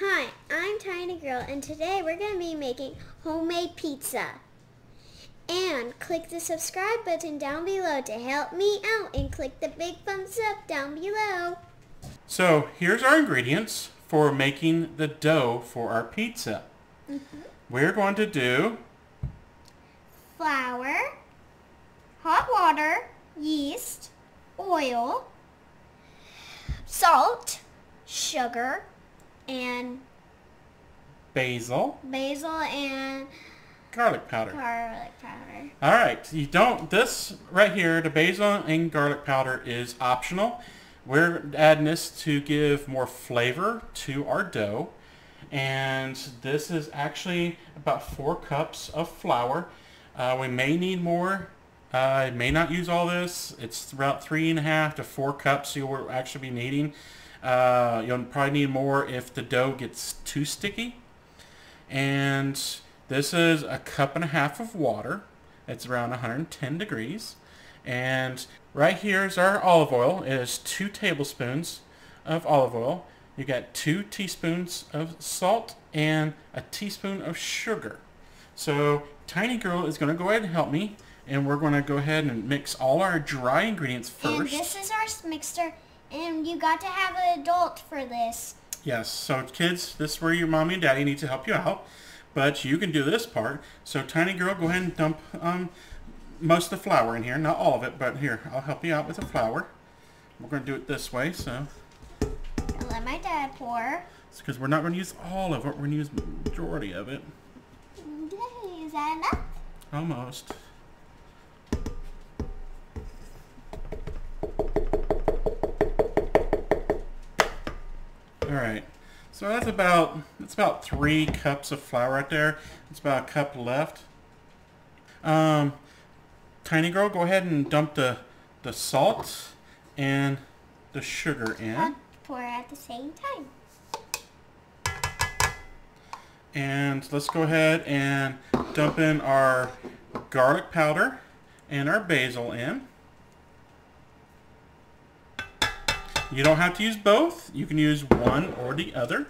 Hi, I'm Tiny Girl, and today we're going to be making homemade pizza. And click the subscribe button down below to help me out, and click the big thumbs up down below. So here's our ingredients for making the dough for our pizza. Mm-hmm. We're going to do Flour, hot water, yeast, oil, salt, sugar, and basil, basil and garlic powder. garlic powder. All right, you don't, this right here, the basil and garlic powder is optional. We're adding this to give more flavor to our dough. And this is actually about four cups of flour. Uh, we may need more. Uh, I may not use all this. It's about three and a half to four cups you'll actually be needing. Uh, you'll probably need more if the dough gets too sticky. And this is a cup and a half of water. It's around 110 degrees. And right here is our olive oil. It is two tablespoons of olive oil. You got two teaspoons of salt and a teaspoon of sugar. So Tiny Girl is going to go ahead and help me. And we're going to go ahead and mix all our dry ingredients first. And this is our mixer, and you got to have an adult for this. Yes, so kids, this is where your mommy and daddy need to help you out. But you can do this part. So Tiny Girl, go ahead and dump um, most of the flour in here. Not all of it, but here, I'll help you out with the flour. We're going to do it this way, so... And let my dad pour. It's because we're not going to use all of it, we're going to use majority of it. Okay, is that enough? Almost. Alright, so that's about that's about three cups of flour right there. It's about a cup left. Um, Tiny Girl, go ahead and dump the the salt and the sugar in. I'll pour at the same time. And let's go ahead and dump in our garlic powder and our basil in. You don't have to use both. You can use one or the other.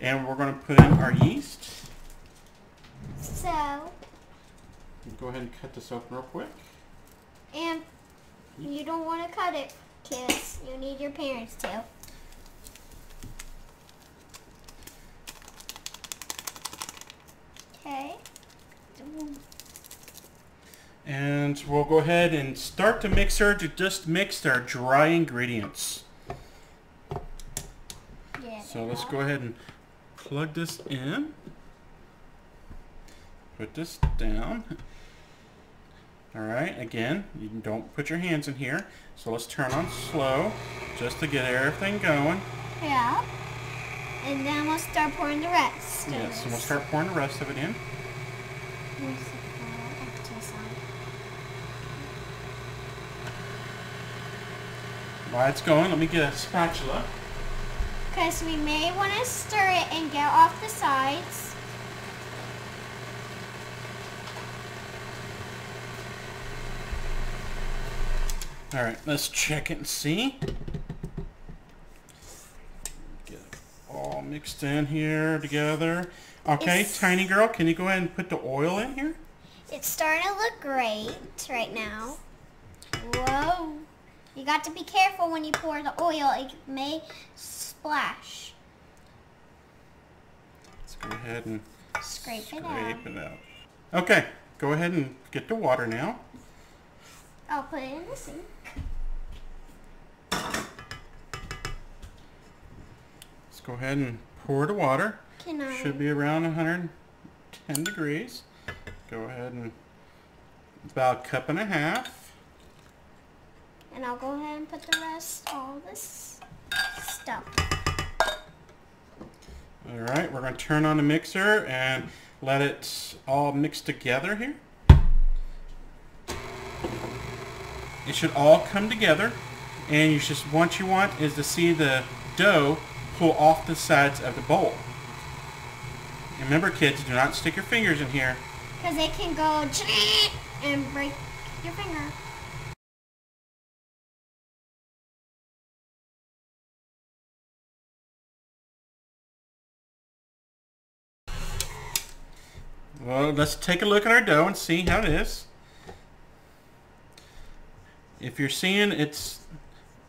And we're going to put in our yeast. So, Go ahead and cut this open real quick. and you don't want to cut it, kids. You need your parents to. Okay. And we'll go ahead and start the mixer to just mix our dry ingredients. So let's go ahead and plug this in. Put this down. Alright, again, you don't put your hands in here. So let's turn on slow just to get everything going. Yeah. And then we'll start pouring the rest. Yes, and we'll start pouring the rest of it in. Where's the flour? To the side. While it's going, let me get a spatula. Because we may want to stir it and get off the sides. Alright, let's check it and see. Get all mixed in here together. Okay, It's- tiny girl, can you go ahead and put the oil in here? It's starting to look great right now. Whoa. You got to be careful when you pour the oil. It may splash. Let's go ahead and Scrape it out. it out. Okay, go ahead and get the water now. I'll put it in the sink. Let's go ahead and pour the water. Can I? Should be around 110 degrees. Go ahead and about a cup and a half. And I'll go ahead and put the rest, all this stuff. All right, we're going to turn on the mixer and let it all mix together here. It should all come together, and you just what you want is to see the dough pull off the sides of the bowl. And remember, kids, do not stick your fingers in here. Because it can go and break your finger. Well, let's take a look at our dough and see how it is. If you're seeing it's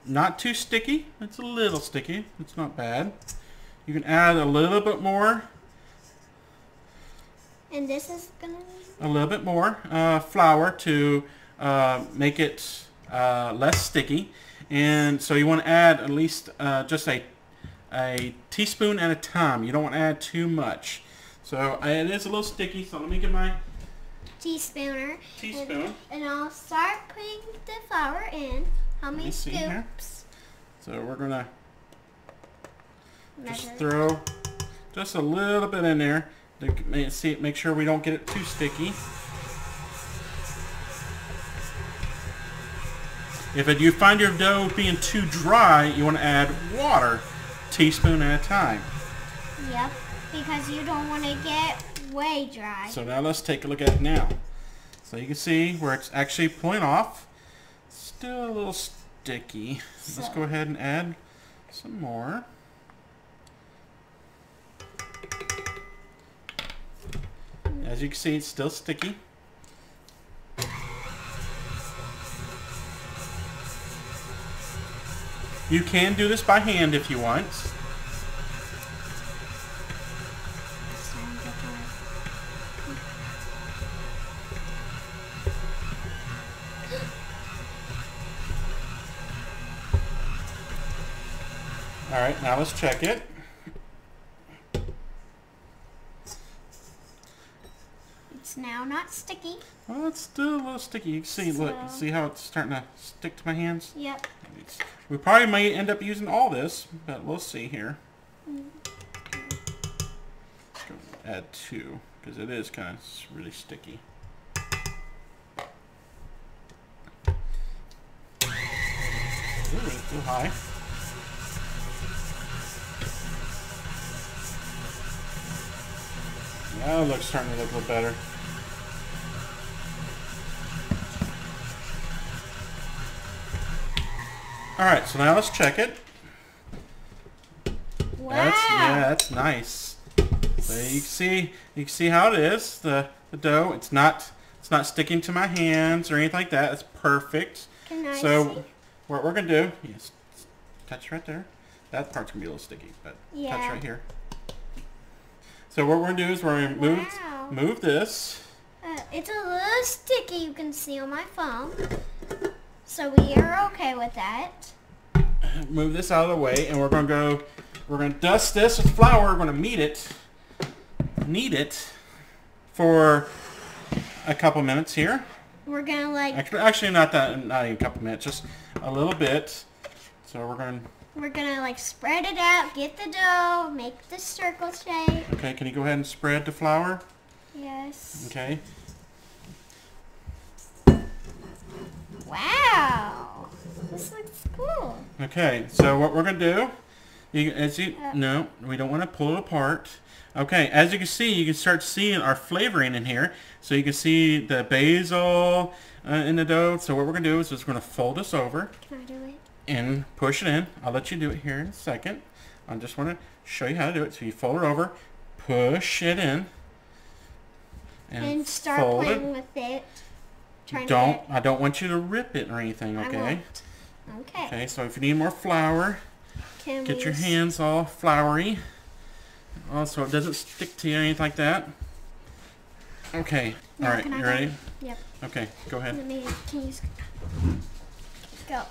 not too sticky, it's a little sticky. It's not bad. You can add a little bit more, And this is gonna a little bit more uh, flour to uh, make it uh, less sticky. And so you want to add at least uh, just a, a teaspoon at a time. You don't want to add too much. So it is a little sticky, so let me get my teaspooner. teaspoon. And, and I'll start putting the flour in. How many me see here. scoops? So we're gonna Measure. just throw just a little bit in there to ma- see make sure we don't get it too sticky. If it, you find your dough being too dry, you want to add water, teaspoon at a time. Yep, because you don't want to get way dry. So now let's take a look at it now. So you can see where it's actually pulling off. Still a little sticky. Let's go ahead and add some more. As you can see, it's still sticky. You can do this by hand if you want. Right, now let's check it. It's now not sticky. Well, it's still a little sticky. You can see, look, see how it's starting to stick to my hands? Yep. We probably might end up using all this, but we'll see here. Go Add two, because it is kind of really sticky. Ooh, too high. It looks starting to look a little better. All right, so now let's check it. Wow. That's yeah, that's nice. So you can see you can see how it is. The the dough. It's not it's not sticking to my hands or anything like that. It's perfect. Can I so see? what we're gonna do? Yes, touch right there. That part's gonna be a little sticky, but Yeah. touch right here. So what we're gonna do is we're gonna move Wow. move this. Uh, it's a little sticky, you can see on my phone. So we are okay with that. move this out of the way and we're going to go we're going to dust this with flour we're going to knead it knead it for a couple minutes here We're gonna like, actually actually not that not even a couple minutes just a little bit so we're going to we're gonna like spread it out, get the dough, make the circle shape. okay can you go ahead and spread the flour Yes. okay Wow. This looks cool. okay so what we're going to do you, as you Uh. no we don't want to pull it apart okay as you can see you can start seeing our flavoring in here so you can see the basil uh, in the dough so what we're going to do is just going to fold this over Can I do it? And push it in. I'll let you do it here in a second. I just want to show you how to do it. So you fold it over, push it in, and, And, start fold playing it. with it. Trying Don't to I don't want you to rip it or anything, okay? Okay. Okay, so if you need more flour, Can get your hands all floury. Oh, also, it doesn't stick to you or anything like that. Okay, all right, you ready? Yep. Okay, go ahead. Let me. Can you? Go.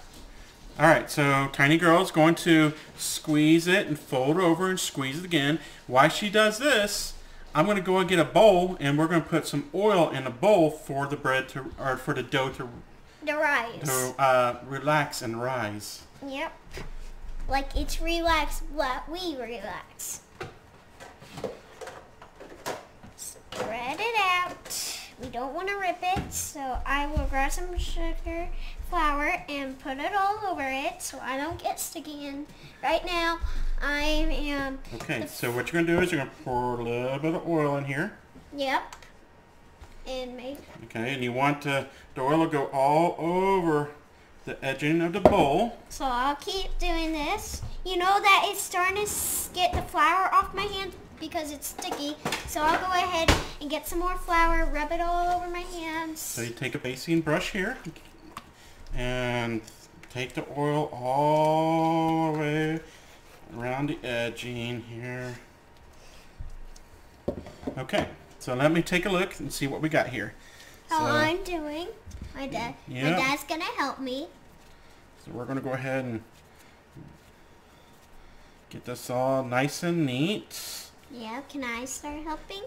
All right, so Tiny Girl is going to squeeze it and fold over and squeeze it again. While she does this, I'm going to go and get a bowl and we're going to put some oil in a bowl for the bread to, or for the dough to, The rice. to uh, relax and rise. Yep. Like it's relaxed, but we relax. Spread it out. We don't want to rip it, so I will grab some sugar, flour, and put it all over it so I don't get sticky. And right now, I am. Okay, so what you're going to do is you're going to pour a little bit of oil in here. Yep. And make. Okay, and you want uh, the oil to go all over the edging of the bowl. So I'll keep doing this. You know that it's starting to get the flour off my hand because it's sticky. So I'll go ahead and get some more flour, rub it all over my hands. So you take a basting brush here and take the oil all the way around the edging here. Okay, so let me take a look and see what we got here. How So- I'm doing. My dad, my dad's gonna help me. So we're going to go ahead and get this all nice and neat. Yeah, can I start helping?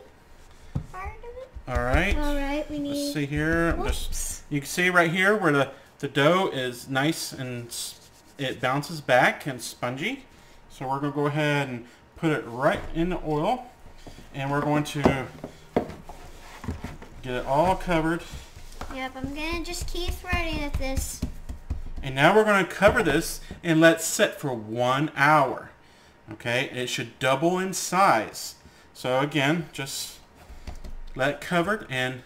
Part of it. All right. All right, we Let's see here. Just- you can see right here where the, the dough is nice and it bounces back and spongy. So we're going to go ahead and put it right in the oil. And we're going to get it all covered. Yep, I'm gonna just keep threading at this. And now we're going to cover this and let set for one hour. Okay, it should double in size. So again, just let it covered and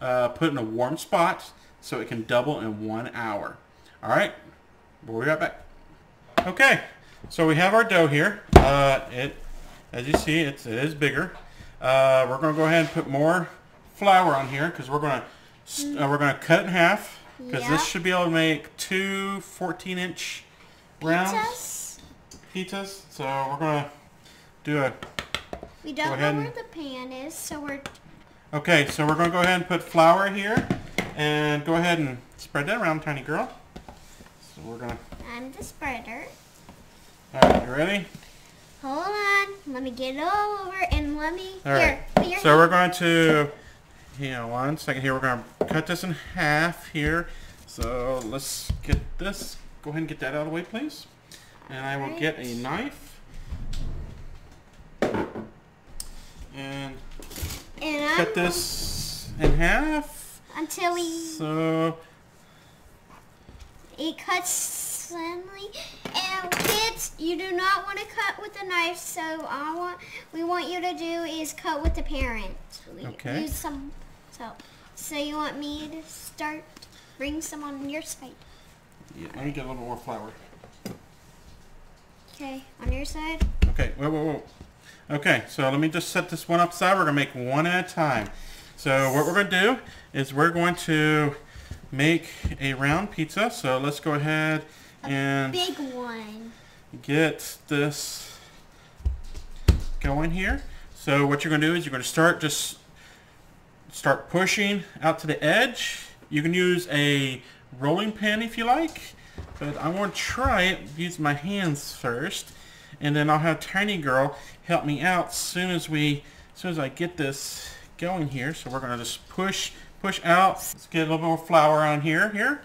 uh, put in a warm spot so it can double in one hour. All right, we'll be right back. Okay, so we have our dough here. Uh, it, as you see, it's, it is bigger. Uh, we're going to go ahead and put more flour on here because we're going to uh, we're going to cut it in half because Yeah. this should be able to make two 14 inch rounds Pizzas. Pizzas. So we're gonna do a. We don't know ahead where and- the pan is, so we're Okay, so we're gonna go ahead and put flour here, and go ahead and spread that around, tiny girl. So we're gonna. I'm the spreader. All right, you ready? Hold on, let me get it all over and let me All here. right. Put your So we're going to. You know, one second here. We're gonna cut this in half here. So let's get this. Go ahead and get that out of the way, please. And I will get a knife. And and cut this in half. until we So it cuts slimly. And kids, you do not want to cut with a knife. So I want we want you to do is cut with the parent. We Okay. Use some. So so you want me to start? Bring some on your side. yeah, let me get a little more flour. Okay, on your side. Okay, whoa, whoa, whoa. Okay, so let me just set this one upside. We're gonna make one at a time. So what we're gonna do is we're going to make a round pizza. So let's go ahead and Big one. get this going here. So what you're gonna do is you're gonna start just start pushing out to the edge. You can use a rolling pin if you like, but I want to try it, use my hands first, and then I'll have Tiny Girl help me out as soon as we, as soon as I get this going here. So we're gonna just push, push out. Let's get a little more flour on here, here.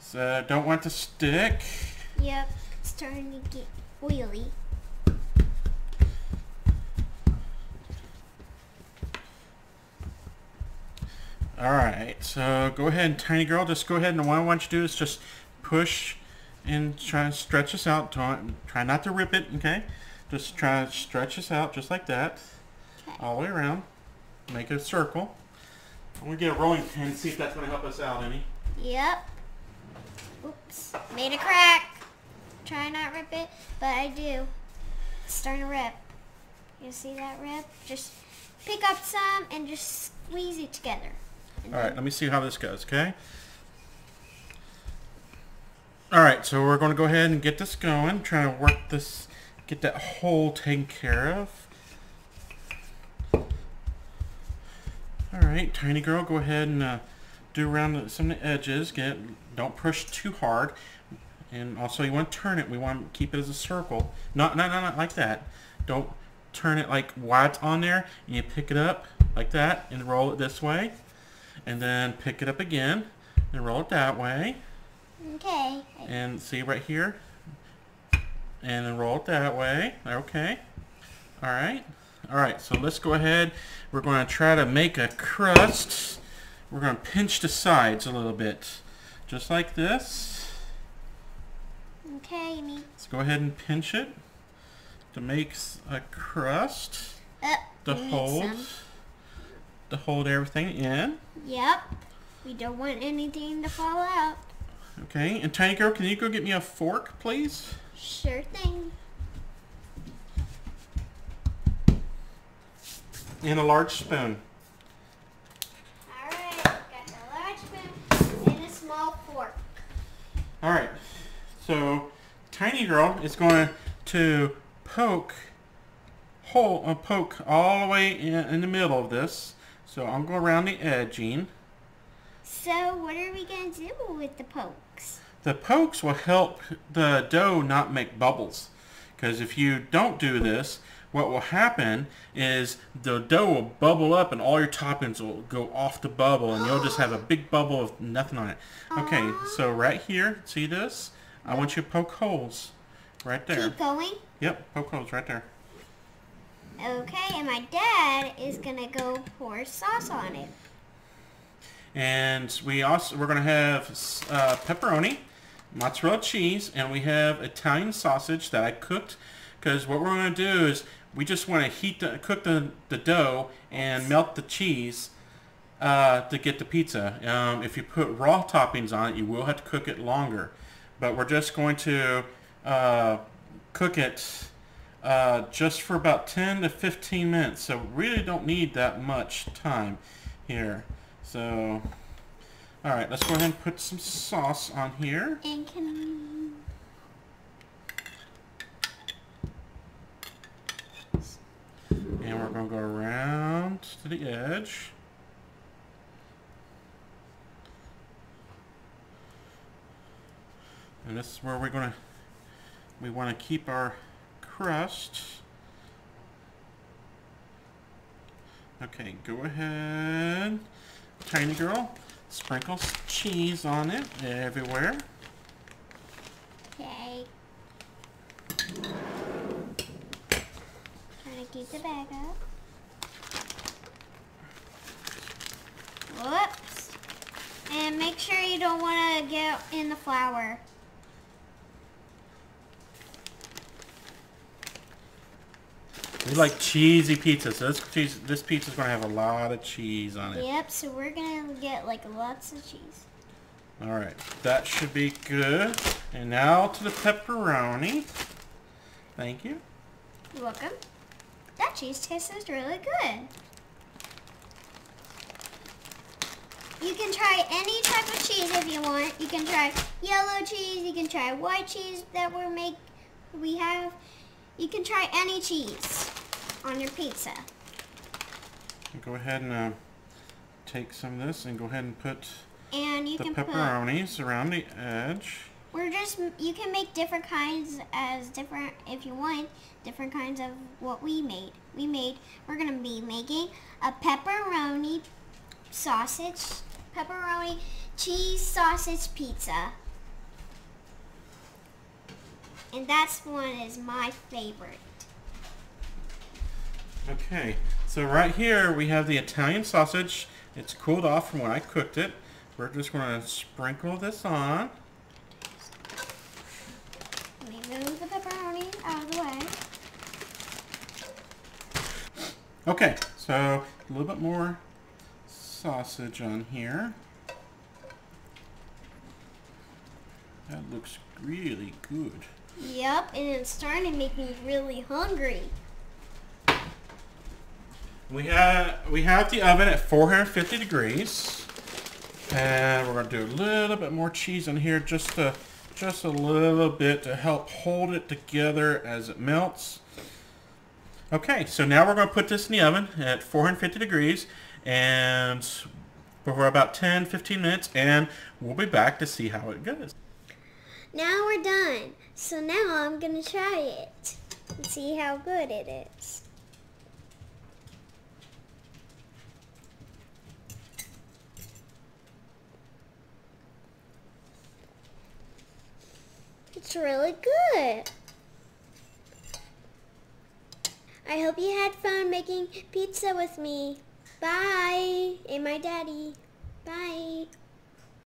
So don't want to stick. Yep, it's starting to get oily. All right, so go ahead, tiny girl. Just go ahead, and what I want you to do is just push and try to stretch this out. Try not to rip it, okay? Just try to stretch this out just like that, Okay. all the way around. Make a circle. I'm gonna get a rolling pin, see if that's gonna help us out any. Yep. Oops. Made a crack. Try not to rip it, but I do. It's starting to rip. You see that rip? Just pick up some and just squeeze it together. All right, let me see how this goes, okay? All right, so we're going to go ahead and get this going. Trying to work this, get that hole taken care of. All right, tiny girl, go ahead and uh, do around some of the edges. Get don't push too hard, and also you want to turn it. We want to keep it as a circle. Not not not, not like that. Don't turn it like while it's on there. And you pick it up like that and roll it this way, and then pick it up again and roll it that way. Okay. And see right here, and then roll it that way. Okay. All right. All right. So let's go ahead. We're going to try to make a crust. We're going to pinch the sides a little bit, just like this. Okay, me. Let's go ahead and pinch it to make a crust Uh, to hold to hold everything in. Yep. We don't want anything to fall out. Okay. And tiny girl, can you go get me a fork, please? Sure thing. and a large spoon. Alright, got the large spoon and a small fork. All right, so Tiny Girl is going to poke hole, uh, poke all the way in, in the middle of this. So I'm going around the edging. So what are we going to do with the pokes? The pokes will help the dough not make bubbles. Because if you don't do this, what will happen is the dough will bubble up and all your toppings will go off the bubble and you'll just have a big bubble of nothing on it. Okay, so right here, see this? I want you to poke holes right there. Keep going. Yep, poke holes right there. Okay, and my dad is gonna go pour sauce on it. And we also we're gonna have uh, pepperoni, mozzarella cheese, and we have Italian sausage that I cooked. Because what we're gonna do is we just want to heat the cook the, the dough and melt the cheese uh, to get the pizza. Um, if you put raw toppings on it, you will have to cook it longer. But we're just going to uh, cook it uh, just for about 10 to 15 minutes. So really don't need that much time here. So, all right, let's go ahead and put some sauce on here. And can And we're going to go around to the edge. And this is where we're going to, we want to keep our crust. Okay, go ahead, tiny girl, sprinkle cheese on it everywhere. okay. Trying to keep the bag up. Whoops. And make sure you don't want to get in the flour. We like cheesy pizza, so this cheese, this pizza's going to have a lot of cheese on it. Yep, so we're going to get like lots of cheese. All right, that should be good. And now to the pepperoni. Thank you. You're welcome. That cheese tastes really good. You can try any type of cheese if you want. You can try yellow cheese. You can try white cheese that we make. We have. You can try any cheese on your pizza. Go ahead and uh, take some of this and go ahead and put And you the can put. pepperonis around the edge. We're just. You can make different kinds as different if you want. Different kinds of what we made. We made. We're gonna be making a pepperoni sausage, pepperoni cheese sausage pizza. And that's one is my favorite. Okay, so right here we have the Italian sausage. It's cooled off from when I cooked it. We're just going to sprinkle this on. Move the pepperoni out of the way. Okay, so a little bit more sausage on here. That looks really good. Yep, and it's starting to make me really hungry. We have we have the oven at 450 degrees, and we're gonna do a little bit more cheese in here, just to just a little bit to help hold it together as it melts. Okay, so now we're gonna put this in the oven at 450 degrees, and for about 10-15 minutes, and we'll be back to see how it goes. Now we're done. So now I'm gonna try it and see how good it is. It's really good. I hope you had fun making pizza with me. Bye. And my daddy. Bye.